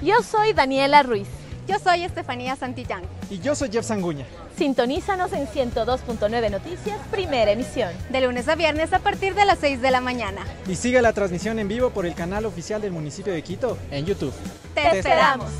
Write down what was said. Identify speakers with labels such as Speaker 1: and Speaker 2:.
Speaker 1: Yo soy Daniela Ruiz.
Speaker 2: Yo soy Estefanía Santillán.
Speaker 3: Y yo soy Jeff Sanguña.
Speaker 1: Sintonízanos en 102.9 Noticias, primera emisión.
Speaker 2: De lunes a viernes a partir de las 6 de la mañana.
Speaker 3: Y sigue la transmisión en vivo por el canal oficial del municipio de Quito en YouTube.
Speaker 2: Te, esperamos.